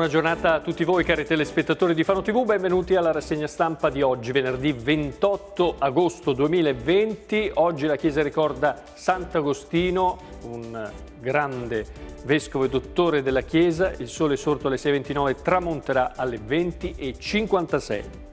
Buona giornata a tutti voi cari telespettatori di Fano TV, benvenuti alla rassegna stampa di oggi, venerdì 28 agosto 2020. Oggi la Chiesa ricorda Sant'Agostino, un grande vescovo e dottore della Chiesa. Il sole sorto alle 6.29 tramonterà alle 20.56.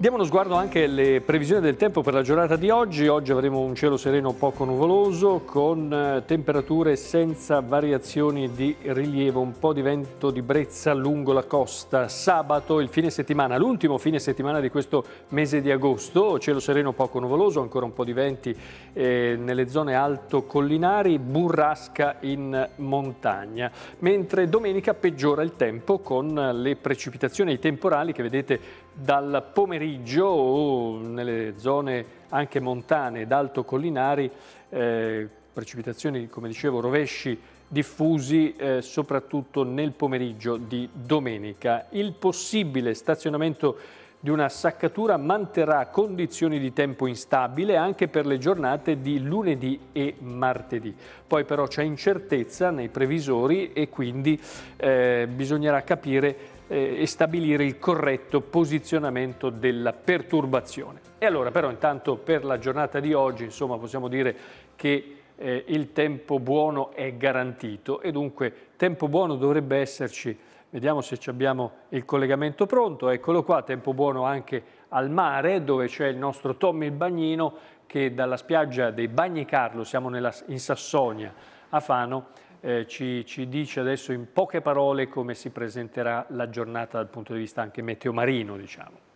Diamo uno sguardo anche alle previsioni del tempo per la giornata di oggi. Oggi avremo un cielo sereno poco nuvoloso con eh, temperature senza variazioni di rilievo, un po' di vento di brezza lungo la costa. Sabato, il fine settimana, l'ultimo fine settimana di questo mese di agosto, cielo sereno poco nuvoloso, ancora un po' di venti eh, nelle zone alto collinari, burrasca in montagna. Mentre domenica peggiora il tempo con le precipitazioni e i temporali che vedete dal pomeriggio o nelle zone anche montane ed alto collinari, eh, precipitazioni, come dicevo, rovesci diffusi eh, soprattutto nel pomeriggio di domenica. Il possibile stazionamento di una saccatura manterrà condizioni di tempo instabile anche per le giornate di lunedì e martedì. Poi però c'è incertezza nei previsori e quindi eh, bisognerà capire e stabilire il corretto posizionamento della perturbazione. E allora però intanto per la giornata di oggi insomma possiamo dire che eh, il tempo buono è garantito. E dunque tempo buono dovrebbe esserci, vediamo se abbiamo il collegamento pronto, eccolo qua, tempo buono anche al mare dove c'è il nostro Tommy il Bagnino che dalla spiaggia dei Bagni Carlo, siamo nella, in Sassonia a Fano, eh, ci, ci, dice adesso in poche parole come si presenterà la giornata dal punto di vista anche meteomarino, diciamo.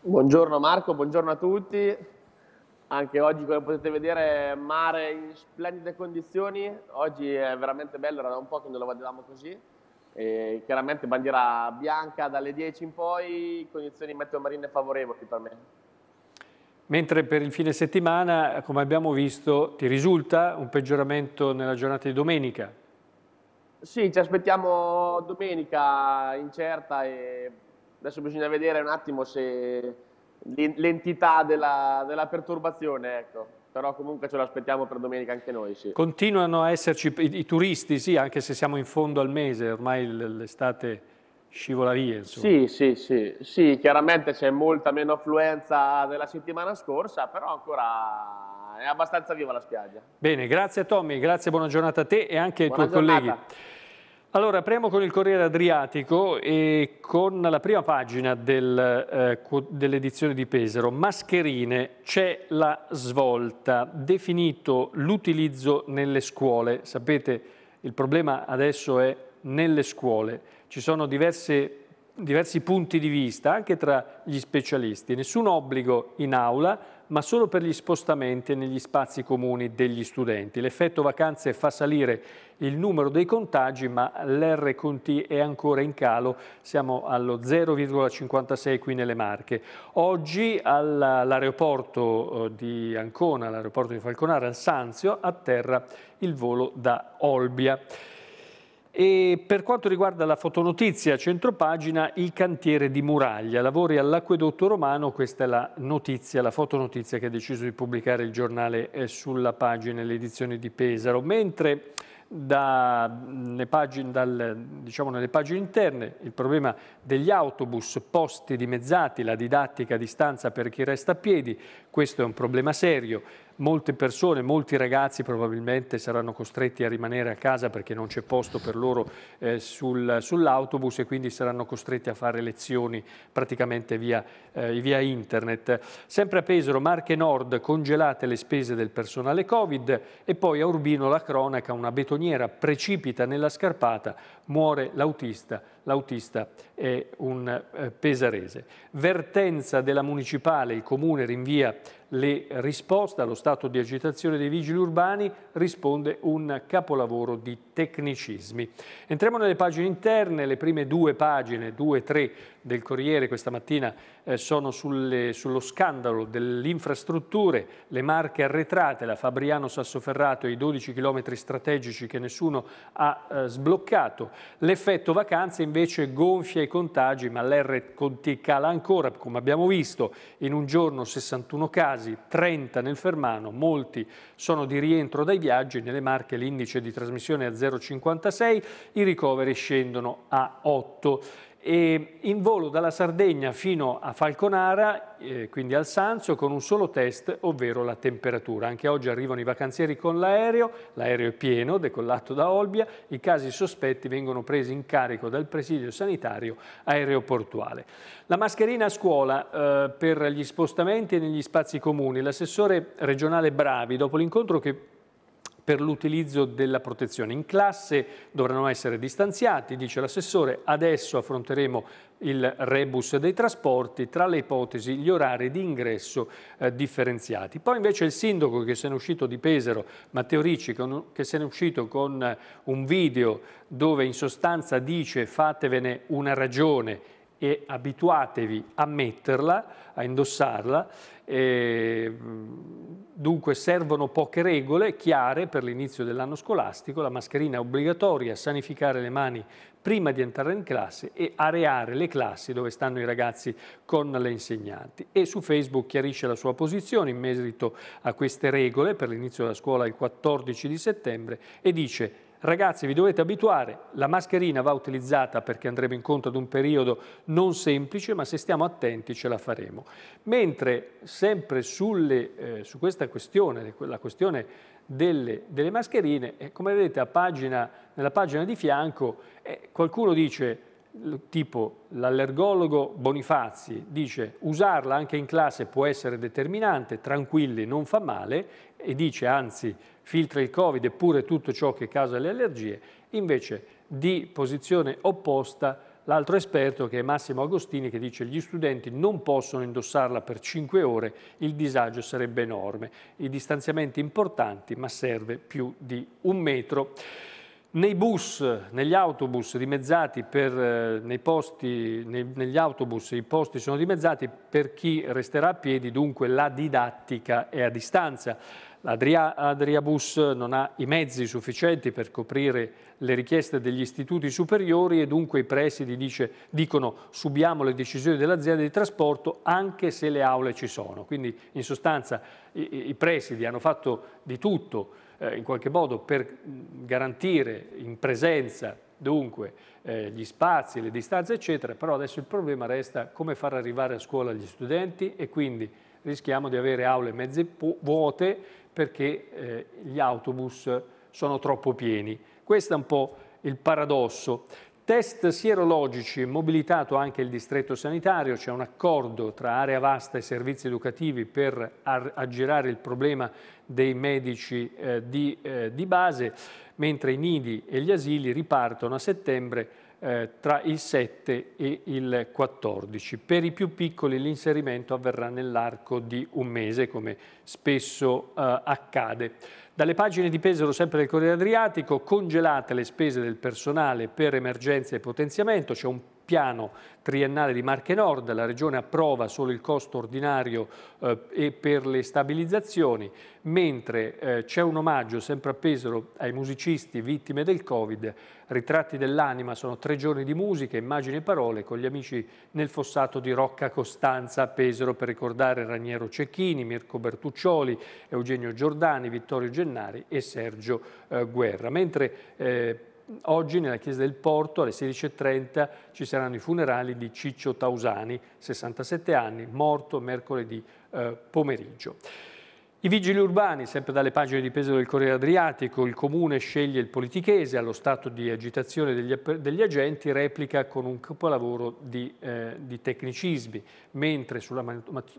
Buongiorno Marco, buongiorno a tutti. Anche oggi, come potete vedere, mare in splendide condizioni. Oggi è veramente bello, era da un po' che non lo vedevamo così. E chiaramente bandiera bianca dalle 10 in poi, condizioni meteomarine favorevoli per me. Mentre per il fine settimana, come abbiamo visto, ti risulta un peggioramento nella giornata di domenica? Sì, ci aspettiamo domenica incerta e adesso bisogna vedere un attimo se l'entità della, della, perturbazione, ecco. però comunque ce lo aspettiamo per domenica anche noi. Sì. Continuano a esserci i, i turisti, sì, anche se siamo in fondo al mese, ormai l'estate scivola via. Insomma. Sì, sì, sì, sì, chiaramente c'è molta meno affluenza della settimana scorsa, però ancora è abbastanza viva la spiaggia. Bene, grazie Tommy, grazie, buona giornata a te e anche ai buona tuoi giornata. colleghi. Allora, apriamo con il Corriere Adriatico e con la prima pagina del, eh, dell'edizione di Pesaro. Mascherine, c'è la svolta, definito l'utilizzo nelle scuole. Sapete, il problema adesso è nelle scuole ci sono diverse, diversi punti di vista anche tra gli specialisti. Nessun obbligo in aula, ma solo per gli spostamenti negli spazi comuni degli studenti. L'effetto vacanze fa salire il numero dei contagi, ma l'R con T è ancora in calo, siamo allo 0,56 qui nelle Marche. Oggi all'aeroporto eh, di Ancona, all'aeroporto di Falconara, al Sanzio, atterra il volo da Olbia. E per quanto riguarda la fotonotizia, centropagina, il cantiere di Muraglia, lavori all'acquedotto romano, questa è la notizia, la fotonotizia che ha deciso di pubblicare il giornale eh, sulla pagina, l'edizione di Pesaro, mentre dalle pagine, dal, diciamo nelle pagine interne il problema degli autobus posti dimezzati, la didattica a distanza per chi resta a piedi, questo è un problema serio, molte persone, molti ragazzi probabilmente saranno costretti a rimanere a casa perché non c'è posto per loro eh, sul, sull'autobus e quindi saranno costretti a fare lezioni praticamente via, eh, via internet. Sempre a Pesaro, Marche Nord, congelate le spese del personale Covid e poi a Urbino la cronaca, una betoniera precipita nella scarpata, muore l'autista, l'autista è un eh, pesarese. Vertenza della municipale, il comune rinvia le risposte allo stato di agitazione dei vigili urbani, risponde un capolavoro di tecnicismi. Entriamo nelle pagine interne, le prime due pagine, due tre del Corriere questa mattina eh, sono sulle, sullo scandalo delle infrastrutture, le marche arretrate, la Fabriano Sassoferrato e i 12 chilometri strategici che nessuno ha eh, sbloccato. L'effetto vacanze invece gonfia i contagi, ma l'R con T cala ancora, come abbiamo visto, in un giorno 61 casi, casi 30 nel Fermano, molti sono di rientro dai viaggi, nelle Marche l'indice di trasmissione è a 0,56, i ricoveri scendono a 8 e in volo dalla Sardegna fino a Falconara, eh, quindi al Sanzo, con un solo test, ovvero la temperatura. Anche oggi arrivano i vacanzieri con l'aereo, l'aereo è pieno, decollato da Olbia, i casi sospetti vengono presi in carico dal presidio sanitario aeroportuale. La mascherina a scuola eh, per gli spostamenti e negli spazi comuni. L'assessore regionale Bravi, dopo l'incontro che per l'utilizzo della protezione. In classe dovranno essere distanziati, dice l'assessore, adesso affronteremo il rebus dei trasporti, tra le ipotesi gli orari di ingresso eh, differenziati. Poi invece il sindaco che se ne è uscito di Pesaro, Matteo Ricci, con, che se ne è uscito con eh, un video dove in sostanza dice fatevene una ragione e abituatevi a metterla, a indossarla. E, dunque servono poche regole chiare per l'inizio dell'anno scolastico, la mascherina è obbligatoria, sanificare le mani prima di entrare in classe e areare le classi dove stanno i ragazzi con le insegnanti. E su Facebook chiarisce la sua posizione in merito a queste regole per l'inizio della scuola il 14 di settembre e dice Ragazzi, vi dovete abituare, la mascherina va utilizzata perché andremo incontro ad un periodo non semplice, ma se stiamo attenti ce la faremo. Mentre sempre sulle, eh, su questa questione, la questione delle, delle mascherine, eh, come vedete pagina, nella pagina di fianco eh, qualcuno dice tipo l'allergologo Bonifazzi dice usarla anche in classe può essere determinante, tranquilli, non fa male e dice anzi filtra il Covid eppure tutto ciò che causa le allergie, invece di posizione opposta l'altro esperto che è Massimo Agostini che dice gli studenti non possono indossarla per 5 ore, il disagio sarebbe enorme, i distanziamenti importanti ma serve più di un metro. Nei bus, negli autobus dimezzati per, eh, nei posti, nei, negli autobus i posti sono dimezzati per chi resterà a piedi, dunque la didattica è a distanza. L'Adriabus non ha i mezzi sufficienti per coprire le richieste degli istituti superiori e dunque i presidi dice, dicono subiamo le decisioni dell'azienda di trasporto anche se le aule ci sono. Quindi in sostanza i, i presidi hanno fatto di tutto eh, in qualche modo per garantire in presenza dunque eh, gli spazi, le distanze eccetera, però adesso il problema resta come far arrivare a scuola gli studenti e quindi rischiamo di avere aule mezze vuote perché eh, gli autobus sono troppo pieni. Questo è un po' il paradosso. Test sierologici, mobilitato anche il distretto sanitario, c'è un accordo tra area vasta e servizi educativi per aggirare il problema dei medici eh, di, eh, di, base, mentre i nidi e gli asili ripartono a settembre eh, tra il 7 e il 14. Per i più piccoli l'inserimento avverrà nell'arco di un mese, come spesso eh, accade. Dalle pagine di Pesaro, sempre del Corriere Adriatico, congelate le spese del personale per emergenza e potenziamento, c'è un piano triennale di Marche Nord, la Regione approva solo il costo ordinario eh, e per le stabilizzazioni, mentre eh, c'è un omaggio sempre a Pesaro ai musicisti vittime del Covid, Ritratti dell'anima, sono tre giorni di musica, immagini e parole con gli amici nel fossato di Rocca Costanza a Pesaro per ricordare Raniero Cecchini, Mirko Bertuccioli, Eugenio Giordani, Vittorio Gennari e Sergio eh, Guerra. Mentre eh, Oggi nella chiesa del Porto alle 16.30 ci saranno i funerali di Ciccio Tausani, 67 anni, morto mercoledì eh, pomeriggio. I vigili urbani, sempre dalle pagine di peso del Corriere Adriatico, il comune sceglie il politichese, allo stato di agitazione degli, degli agenti replica con un capolavoro di, eh, di tecnicismi, mentre sulla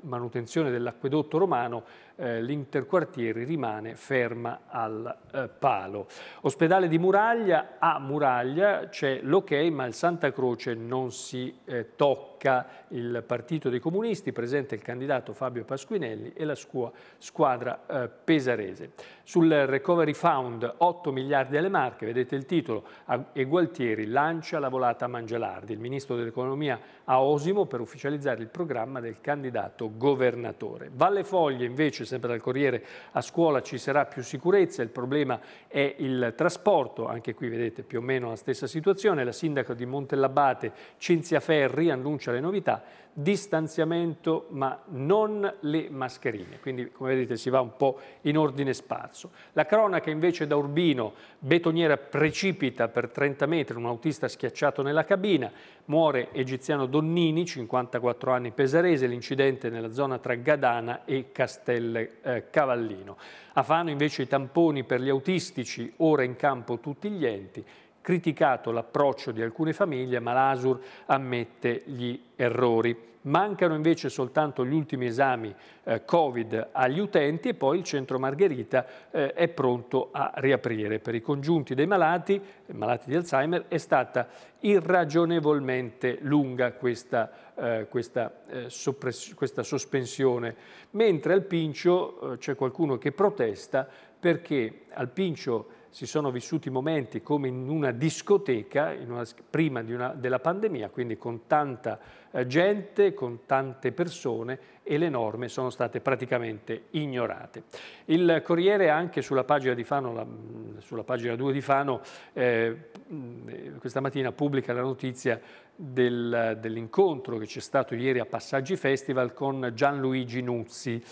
manutenzione dell'acquedotto romano eh, l'interquartieri rimane ferma al eh, palo. Ospedale di Muraglia, a Muraglia c'è l'ok ma il Santa Croce non si eh, tocca. Il Partito dei Comunisti presenta il candidato Fabio Pasquinelli e la sua squadra eh, pesarese. Sul Recovery Fund 8 miliardi alle marche, vedete il titolo, e Gualtieri lancia la volata a Mangialardi. Il ministro dell'economia a Osimo per ufficializzare il programma del candidato governatore. Valle Foglie invece, sempre dal Corriere, a scuola ci sarà più sicurezza, il problema è il trasporto, anche qui vedete più o meno la stessa situazione, la sindaca di Montellabate Cinzia Ferri annuncia le novità, distanziamento ma non le mascherine, quindi come vedete si va un po' in ordine sparso. La cronaca invece da Urbino, betoniera precipita per 30 metri, un autista schiacciato nella cabina, muore egiziano Donnini, 54 anni pesarese, l'incidente nella zona tra Gadana e Castel eh, Cavallino. A Fano invece i tamponi per gli autistici, ora in campo tutti gli enti, criticato l'approccio di alcune famiglie, ma l'Asur ammette gli errori. Mancano invece soltanto gli ultimi esami eh, Covid agli utenti e poi il centro Margherita eh, è pronto a riaprire. Per i congiunti dei malati, malati di Alzheimer, è stata irragionevolmente lunga questa, eh, questa, eh, questa sospensione, mentre al Pincio eh, c'è qualcuno che protesta perché al Pincio si sono vissuti momenti come in una discoteca in una, prima una, della pandemia, quindi con tanta eh, gente, con tante persone e le norme sono state praticamente ignorate. Il Corriere anche sulla pagina, di Fano, la, sulla pagina 2 di Fano eh, questa mattina pubblica la notizia del, dell'incontro che c'è stato ieri a Passaggi Festival con Gianluigi Nuzzi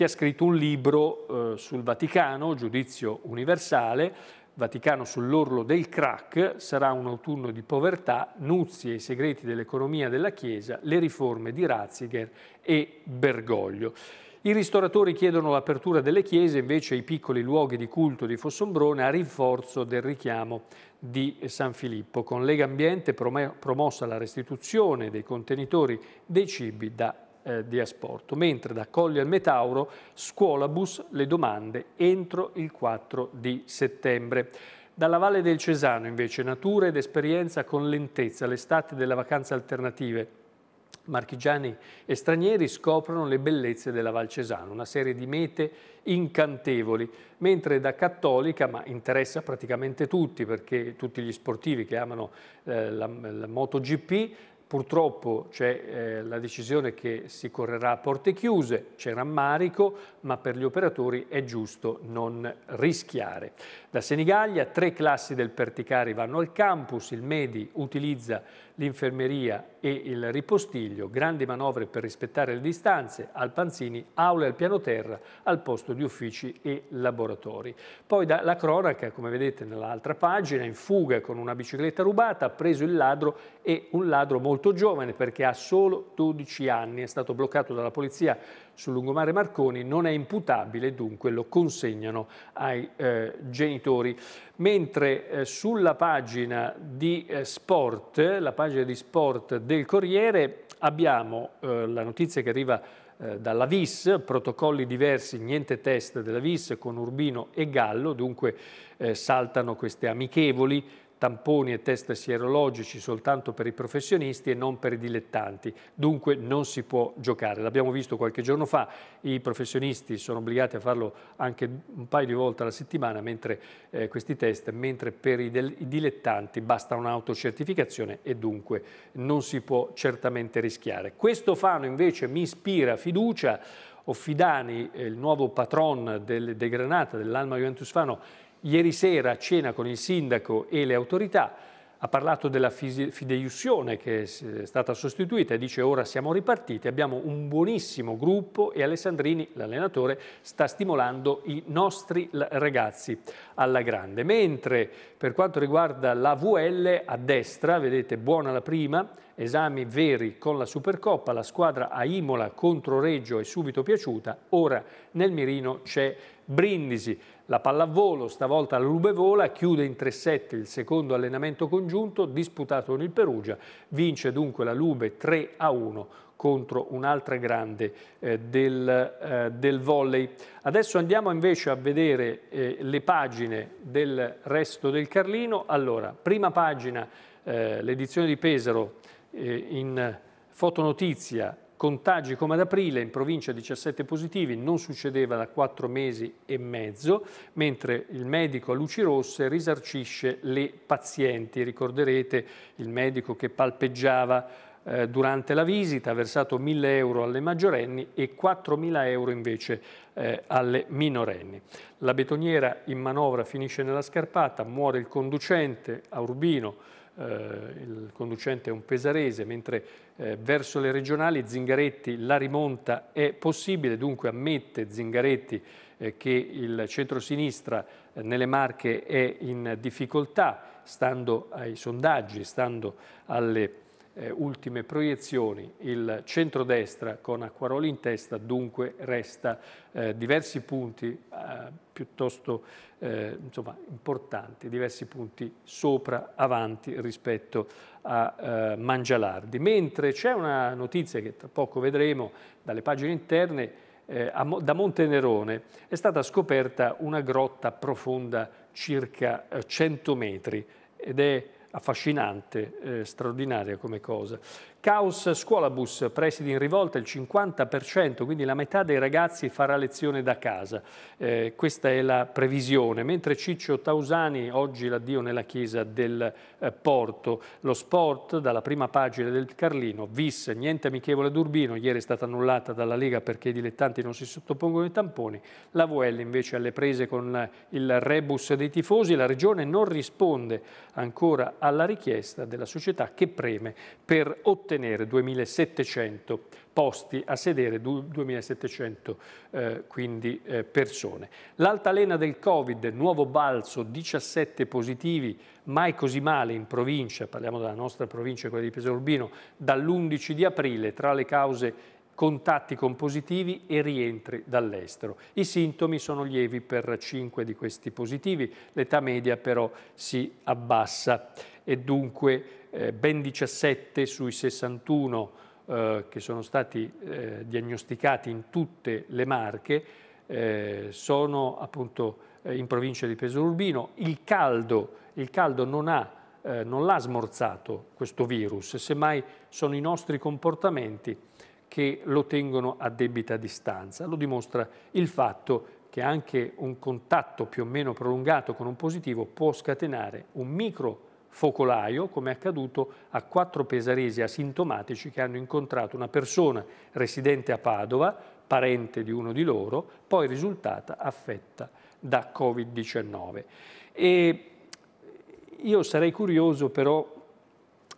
che ha scritto un libro eh, sul Vaticano, Giudizio universale, Vaticano sull'orlo del crack, sarà un autunno di povertà, Nuzzi e i segreti dell'economia della Chiesa, le riforme di Ratzinger e Bergoglio. I ristoratori chiedono l'apertura delle chiese, invece i piccoli luoghi di culto di Fossombrone a rinforzo del richiamo di San Filippo. Con Lega Ambiente promossa la restituzione dei contenitori dei cibi da eh, di asporto, mentre da Colli al Metauro scuolabus le domande entro il 4 di settembre. Dalla Valle del Cesano invece natura ed esperienza con lentezza, l'estate delle vacanze alternative. Marchigiani e stranieri scoprono le bellezze della Val Cesano, una serie di mete incantevoli, mentre da cattolica, ma interessa praticamente tutti perché tutti gli sportivi che amano eh, la, la MotoGP, Purtroppo c'è eh, la decisione che si correrà a porte chiuse, c'è rammarico, ma per gli operatori è giusto non rischiare. Da Senigallia tre classi del Perticari vanno al campus, il Medi utilizza l'infermeria e il ripostiglio, grandi manovre per rispettare le distanze, al Panzini aule al piano terra al posto di uffici e laboratori. Poi la cronaca, come vedete nell'altra pagina, in fuga con una bicicletta rubata, ha preso il ladro e un ladro molto giovane perché ha solo 12 anni, è stato bloccato dalla polizia sul lungomare Marconi, non è imputabile, dunque lo consegnano ai eh, genitori. Mentre eh, sulla pagina di eh, sport, la pagina di sport del Corriere, abbiamo eh, la notizia che arriva eh, dalla VIS, protocolli diversi, niente test della VIS con Urbino e Gallo, dunque eh, saltano queste amichevoli tamponi e test sierologici soltanto per i professionisti e non per i dilettanti, dunque non si può giocare. L'abbiamo visto qualche giorno fa, i professionisti sono obbligati a farlo anche un paio di volte alla settimana, mentre eh, questi test, mentre per i, i dilettanti basta un'autocertificazione e dunque non si può certamente rischiare. Questo Fano invece mi ispira fiducia, Offidani, eh, il nuovo patron del, del Granata, dell'Alma Juventus Fano, Ieri sera a cena con il sindaco e le autorità ha parlato della fideiussione che è stata sostituita e dice ora siamo ripartiti, abbiamo un buonissimo gruppo e Alessandrini, l'allenatore, sta stimolando i nostri ragazzi alla grande. Mentre per quanto riguarda la VL a destra, vedete buona la prima, esami veri con la Supercoppa, la squadra a Imola contro Reggio è subito piaciuta, ora nel mirino c'è Brindisi. La pallavolo, stavolta la Lube Vola, chiude in 3-7 il secondo allenamento congiunto disputato con il Perugia, vince dunque la Lube 3-1 contro un'altra grande eh, del, eh, del, volley. Adesso andiamo invece a vedere eh, le pagine del resto del Carlino. Allora, prima pagina, eh, l'edizione di Pesaro eh, in fotonotizia Contagi come ad aprile, in provincia 17 positivi, non succedeva da 4 mesi e mezzo, mentre il medico a luci rosse risarcisce le pazienti. Ricorderete il medico che palpeggiava eh, durante la visita, ha versato 1.000 euro alle maggiorenni e 4.000 euro invece eh, alle minorenni. La betoniera in manovra finisce nella scarpata, muore il conducente a Urbino, il conducente è un pesarese, mentre eh, verso le regionali Zingaretti la rimonta è possibile, dunque ammette Zingaretti eh, che il centrosinistra eh, nelle Marche è in difficoltà, stando ai sondaggi, stando alle eh, ultime proiezioni, il centrodestra con Acquaroli in testa dunque resta eh, diversi punti eh, piuttosto eh, insomma, importanti, diversi punti sopra, avanti rispetto a eh, Mangialardi. Mentre c'è una notizia che tra poco vedremo dalle pagine interne, eh, da Montenerone è stata scoperta una grotta profonda circa 100 metri ed è affascinante, eh, straordinaria come cosa. Caos scuolabus, presidi in rivolta, il 50%, quindi la metà dei ragazzi farà lezione da casa. Eh, questa è la previsione. Mentre Ciccio Tausani, oggi l'addio nella chiesa del eh, Porto, lo sport dalla prima pagina del Carlino, vis, niente amichevole ad Urbino, ieri è stata annullata dalla Lega perché i dilettanti non si sottopongono ai tamponi, la VL invece alle prese con il rebus dei tifosi, la Regione non risponde ancora alla richiesta della società che preme per ottenere ottenere 2.700 posti a sedere, 2.700 eh, quindi eh, persone. L'altalena del Covid, nuovo balzo, 17 positivi, mai così male in provincia, parliamo della nostra provincia, quella di Pesaro Urbino, dall'11 di aprile, tra le cause contatti con positivi e rientri dall'estero. I sintomi sono lievi per 5 di questi positivi, l'età media però si abbassa e dunque eh, ben 17 sui 61 eh, che sono stati eh, diagnosticati in tutte le Marche eh, sono appunto eh, in provincia di Pesaro Urbino. Il caldo, il caldo eh, non l'ha smorzato questo virus, semmai sono i nostri comportamenti che lo tengono a debita distanza. Lo dimostra il fatto che anche un contatto più o meno prolungato con un positivo può scatenare un micro focolaio, come è accaduto a quattro pesaresi asintomatici che hanno incontrato una persona residente a Padova, parente di uno di loro, poi risultata affetta da Covid-19. E io sarei curioso però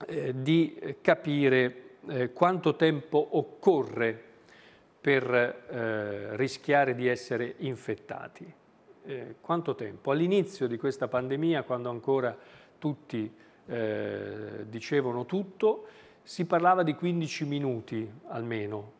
eh, di capire eh, quanto tempo occorre per eh, rischiare di essere infettati. Eh, quanto tempo? All'inizio di questa pandemia, quando ancora tutti eh, dicevano tutto, si parlava di 15 minuti almeno,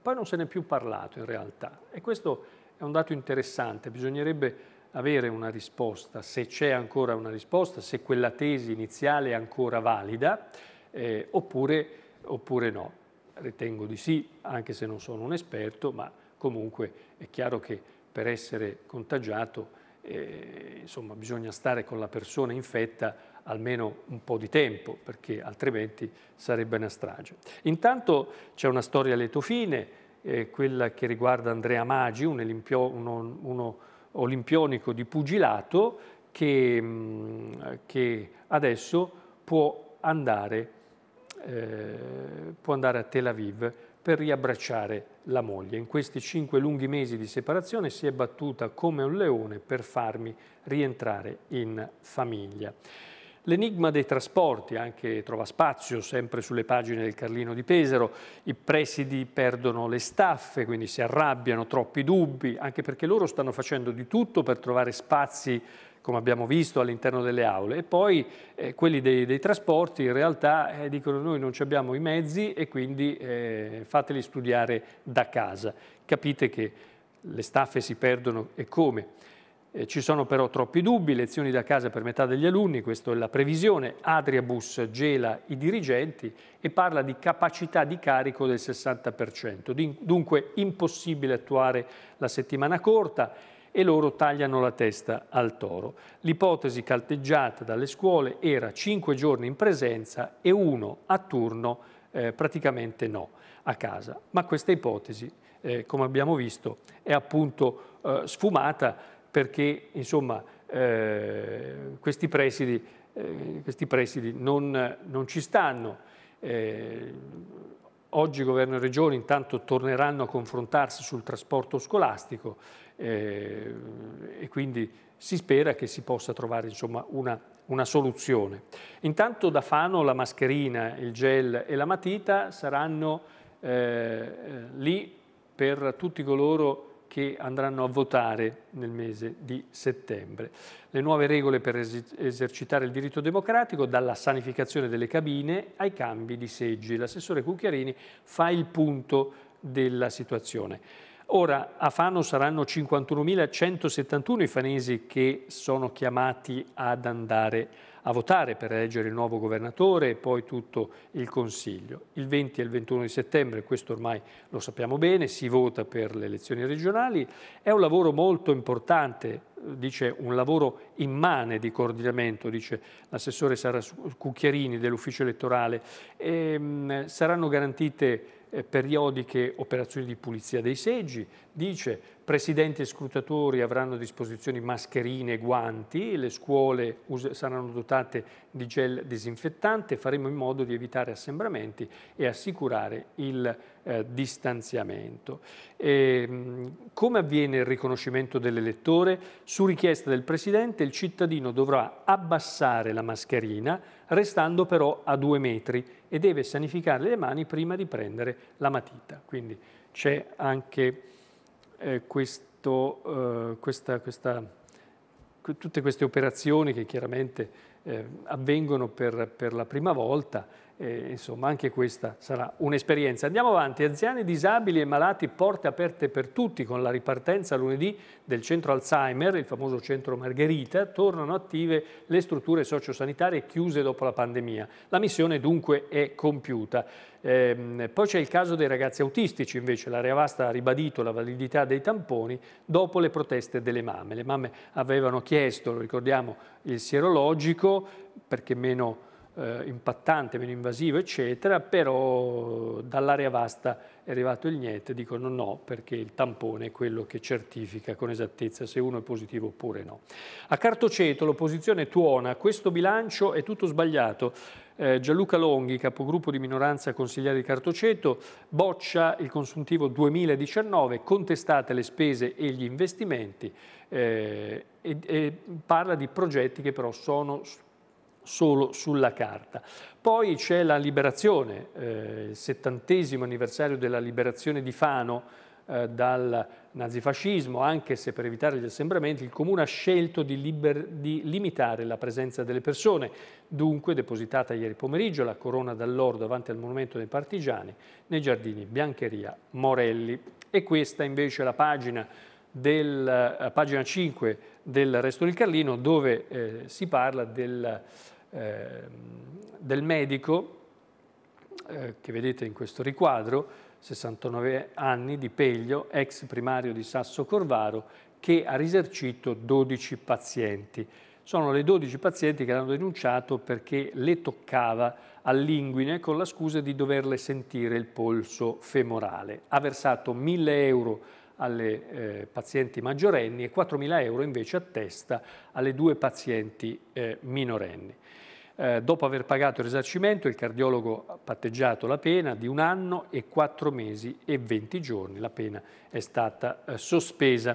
poi non se n'è più parlato in realtà. E questo è un dato interessante, bisognerebbe avere una risposta, se c'è ancora una risposta, se quella tesi iniziale è ancora valida eh, oppure, oppure no. Ritengo di sì, anche se non sono un esperto, ma comunque è chiaro che per essere contagiato eh, insomma, bisogna stare con la persona infetta almeno un po' di tempo, perché altrimenti sarebbe una strage. Intanto c'è una storia a lieto fine, eh, quella che riguarda Andrea Maggi, un uno, uno olimpionico di pugilato che, mh, mm, che adesso può andare, eh, può andare a Tel Aviv per riabbracciare la moglie. In questi cinque lunghi mesi di separazione si è battuta come un leone per farmi rientrare in famiglia. L'enigma dei trasporti anche trova spazio sempre sulle pagine del Carlino di Pesaro, i presidi perdono le staffe, quindi si arrabbiano, troppi dubbi, anche perché loro stanno facendo di tutto per trovare spazi come abbiamo visto all'interno delle aule, e poi eh, quelli dei, dei, trasporti in realtà eh, dicono noi non abbiamo i mezzi e quindi eh, fateli studiare da casa. Capite che le staffe si perdono e come. Eh, ci sono però troppi dubbi, lezioni da casa per metà degli alunni, questa è la previsione. Adriabus gela i dirigenti e parla di capacità di carico del 60%. Dunque impossibile attuare la settimana corta e loro tagliano la testa al toro. L'ipotesi calteggiata dalle scuole era 5 giorni in presenza e uno a turno eh, praticamente no a casa. Ma questa ipotesi, eh, come abbiamo visto, è appunto eh, sfumata perché insomma, eh, questi presidi, eh, questi presidi non, non, ci stanno. Oggi governo e regioni intanto torneranno a confrontarsi sul trasporto scolastico eh, e quindi si spera che si possa trovare insomma, una, una, soluzione. Intanto da Fano la mascherina, il gel e la matita saranno eh, lì per tutti coloro che andranno a votare nel mese di settembre. Le nuove regole per esercitare il diritto democratico, dalla sanificazione delle cabine ai cambi di seggi. L'assessore Cucchiarini fa il punto della situazione. Ora a Fano saranno 51.171 i fanesi che sono chiamati ad andare a votare per eleggere il nuovo governatore e poi tutto il Consiglio. Il 20 e il 21 di settembre, questo ormai lo sappiamo bene, si vota per le elezioni regionali. È un lavoro molto importante, dice un lavoro immane di coordinamento, dice l'assessore Sara Cucchiarini dell'ufficio elettorale. E, ehm, saranno garantite eh, periodiche operazioni di pulizia dei seggi, dice presidenti e scrutatori avranno a disposizione mascherine e guanti, le scuole saranno dotate di gel disinfettante, faremo in modo di evitare assembramenti e assicurare il eh, distanziamento. E, come avviene il riconoscimento dell'elettore? Su richiesta del Presidente il cittadino dovrà abbassare la mascherina, restando però a due metri e deve sanificare le mani prima di prendere la matita. Quindi c'è anche eh, questo, eh, questa, questa, tutte queste operazioni che chiaramente eh, avvengono per, per la prima volta eh, insomma anche questa sarà un'esperienza. Andiamo avanti, anziani, disabili e malati, porte aperte per tutti con la ripartenza lunedì del centro Alzheimer, il famoso centro Margherita, tornano attive le strutture sociosanitarie chiuse dopo la pandemia. La missione dunque è compiuta. Eh, poi c'è il caso dei ragazzi autistici, invece l'area vasta ha ribadito la validità dei tamponi dopo le proteste delle mamme. Le mamme avevano chiesto, lo ricordiamo, il sierologico perché meno eh, impattante, meno invasivo, eccetera, però dall'area vasta è arrivato il niente, dicono no, perché il tampone è quello che certifica con esattezza se uno è positivo oppure no. A Cartoceto l'opposizione tuona, questo bilancio è tutto sbagliato. Eh, Gianluca Longhi, capogruppo di minoranza consigliare di Cartoceto, boccia il consuntivo 2019, contestate le spese e gli investimenti eh, e, e parla di progetti che però sono solo sulla carta. Poi c'è la liberazione, eh, il settantesimo anniversario della liberazione di Fano eh, dal nazifascismo, anche se per evitare gli assembramenti il Comune ha scelto di, di, limitare la presenza delle persone, dunque depositata ieri pomeriggio la corona d'alloro davanti al monumento dei partigiani nei giardini Biancheria Morelli. E questa invece è la pagina, del, eh, pagina 5 del Resto del Carlino dove eh, si parla del Ehm, del medico eh, che vedete in questo riquadro, 69 anni di Peglio, ex primario di Sasso Corvaro, che ha risarcito 12 pazienti. Sono le 12 pazienti che hanno denunciato perché le toccava all'inguine con la scusa di doverle sentire il polso femorale. Ha versato 1000 euro alle eh, pazienti maggiorenni e 4.000 euro invece a testa alle due pazienti eh, minorenni. Eh, dopo aver pagato il risarcimento, il cardiologo ha patteggiato la pena di un anno e quattro mesi e 20 giorni. La pena è stata eh, sospesa.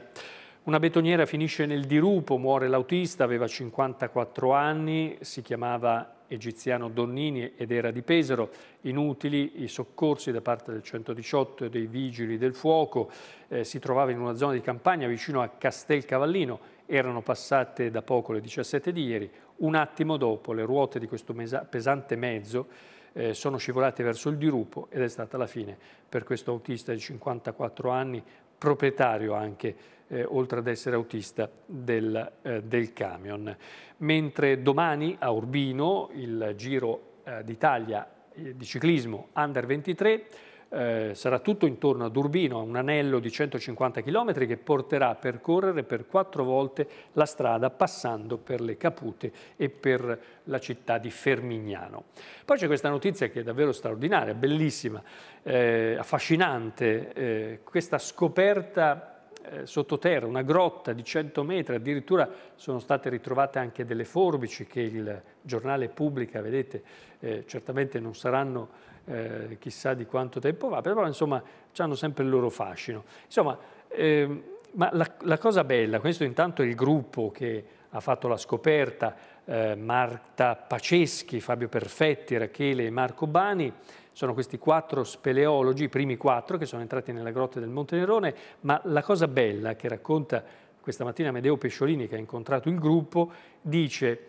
Una betoniera finisce nel dirupo, muore l'autista, aveva 54 anni, si chiamava egiziano Donnini ed era di Pesaro, inutili i soccorsi da parte del 118 e dei vigili del fuoco, eh, si trovava in una zona di campagna vicino a Castelcavallino, erano passate da poco le 17 di ieri, un attimo dopo le ruote di questo pesante mezzo eh, sono scivolate verso il dirupo ed è stata la fine per questo autista di 54 anni, proprietario anche, eh, oltre ad essere autista, del, eh, del, camion. Mentre domani a Urbino il Giro eh, d'Italia eh, di ciclismo Under 23 eh, sarà tutto intorno ad Urbino, un anello di 150 km che porterà a percorrere per quattro volte la strada passando per le Capute e per la città di Fermignano. Poi c'è questa notizia che è davvero straordinaria, bellissima, eh, affascinante, eh, questa scoperta eh, sottoterra, una grotta di 100 metri, addirittura sono state ritrovate anche delle forbici che il giornale pubblica, vedete, eh, certamente non saranno eh, chissà di quanto tempo va, però insomma hanno sempre il loro fascino. Insomma, eh, ma la, la, cosa bella, questo intanto è il gruppo che ha fatto la scoperta, eh, Marta Paceschi, Fabio Perfetti, Rachele e Marco Bani, sono questi quattro speleologi, i primi quattro che sono entrati nelle grotte del Monte Nerone, ma la cosa bella che racconta questa mattina Amedeo Pesciolini che ha incontrato il gruppo, dice,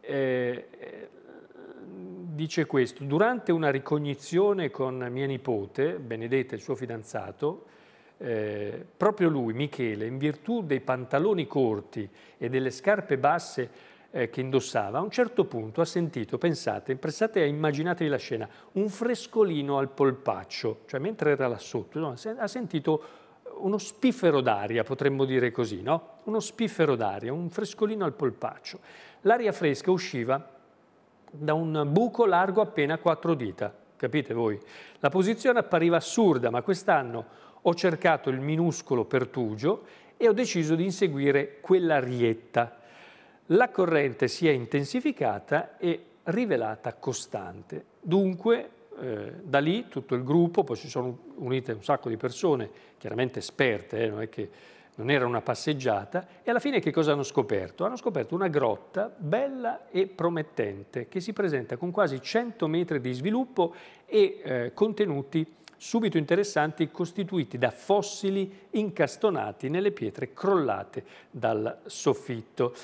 eh, dice questo, durante una ricognizione con mia nipote, Benedetta, il suo fidanzato, eh, proprio lui, Michele, in virtù dei pantaloni corti e delle scarpe basse eh, che indossava, a un certo punto ha sentito, pensate, pensate immaginatevi la scena, un frescolino al polpaccio, cioè mentre era là sotto, no, ha sentito uno spiffero d'aria, potremmo dire così, no? Uno spiffero d'aria, un frescolino al polpaccio. L'aria fresca usciva da un buco largo appena quattro dita, capite voi? La posizione appariva assurda, ma quest'anno ho cercato il minuscolo pertugio e ho deciso di inseguire quella rietta. La corrente si è intensificata e rivelata costante. Dunque, eh, da lì tutto il gruppo, poi si sono unite un sacco di persone, chiaramente esperte, eh, non è che non era una passeggiata, e alla fine che cosa hanno scoperto? Hanno scoperto una grotta bella e promettente che si presenta con quasi 100 metri di sviluppo e eh, contenuti subito interessanti costituiti da fossili incastonati nelle pietre crollate dal soffitto.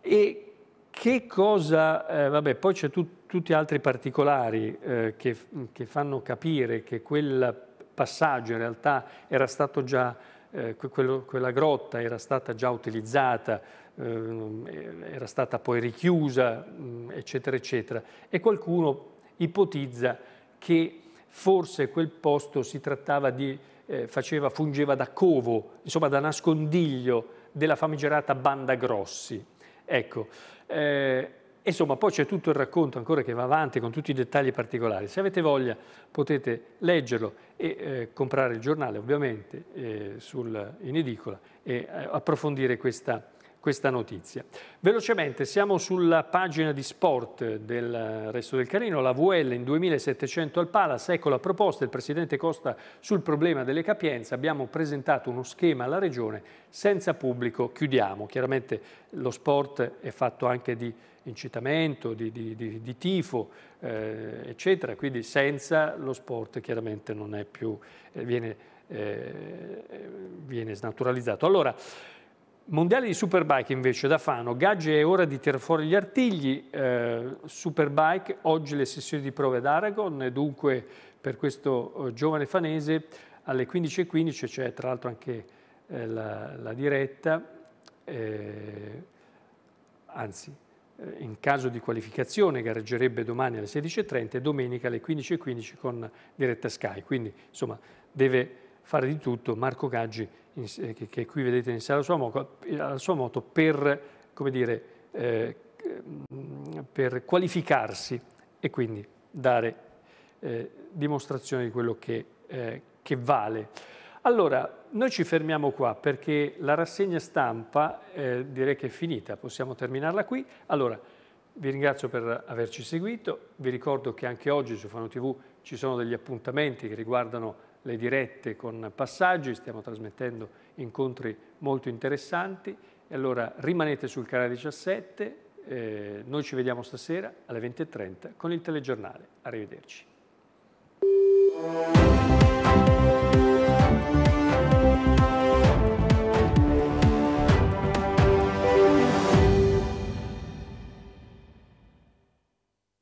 E che cosa, eh, vabbè, poi c'è tut, tutti altri particolari eh, che, che, fanno capire che quel passaggio in realtà era stato già, eh, quello, quella grotta era stata già utilizzata, eh, era stata poi richiusa, eccetera, eccetera. E qualcuno ipotizza che forse quel posto si trattava di, eh, faceva, fungeva da covo, insomma da nascondiglio della famigerata Banda Grossi. Ecco, eh, insomma, poi c'è tutto il racconto ancora che va avanti con tutti i dettagli particolari. Se avete voglia potete leggerlo e eh, comprare il giornale, ovviamente, eh, sul, in edicola e eh, approfondire questa, questa notizia. Velocemente, siamo sulla pagina di sport del Resto del Carino, la VL in 2700 al Palace, ecco la proposta del Presidente Costa sul problema delle capienze, abbiamo presentato uno schema alla Regione, senza pubblico chiudiamo, chiaramente lo sport è fatto anche di incitamento, di, di, di, di tifo, eh, eccetera, quindi senza lo sport chiaramente non è più, eh, viene, eh, viene snaturalizzato. Allora, Mondiale di Superbike invece da Fano, Gaggi è ora di tirare fuori gli artigli, eh, Superbike, oggi le sessioni di prove ad Aragon dunque per questo eh, giovane fanese alle 15.15 c'è tra l'altro anche eh, la, la, diretta, eh, anzi eh, in caso di qualificazione gareggerebbe domani alle 16.30 e domenica alle 15.15 con diretta Sky, quindi insomma deve fare di tutto Marco Gaggi eh, che, qui vedete iniziare la sua moto, la sua moto per, dire, eh, per qualificarsi e quindi dare eh, dimostrazione di quello che, eh, che, vale. Allora, noi ci fermiamo qua perché la rassegna stampa eh, direi che è finita, possiamo terminarla qui. Allora, vi ringrazio per averci seguito, vi ricordo che anche oggi su Fano TV ci sono degli appuntamenti che riguardano le dirette con passaggi, stiamo trasmettendo incontri molto interessanti e allora rimanete sul canale 17, eh, noi ci vediamo stasera alle 20.30 con il telegiornale. Arrivederci.